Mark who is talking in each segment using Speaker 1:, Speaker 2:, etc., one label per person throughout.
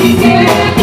Speaker 1: Yeah.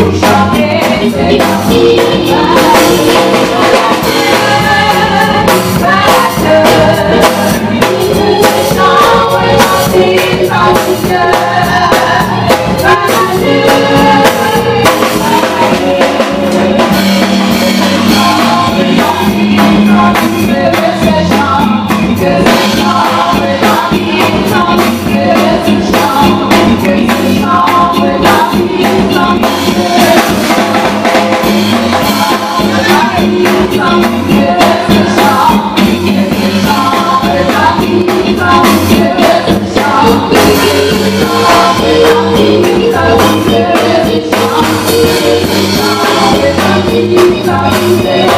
Speaker 1: you someday.